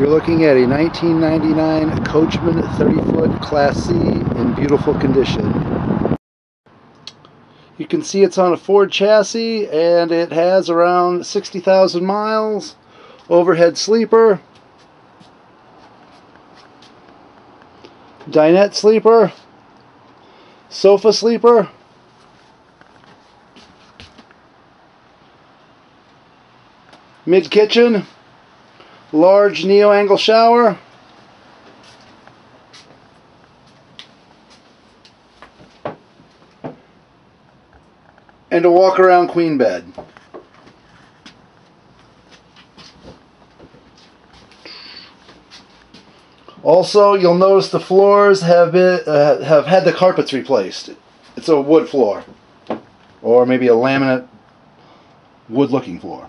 You're looking at a 1999 Coachmen 30-foot Class C in beautiful condition. You can see it's on a Ford chassis and it has around 60,000 miles. Overhead sleeper. Dinette sleeper. Sofa sleeper. Mid kitchen large neo-angle shower and a walk-around queen bed. Also, you'll notice the floors have been uh, have had the carpets replaced. It's a wood floor, or maybe a laminate wood-looking floor.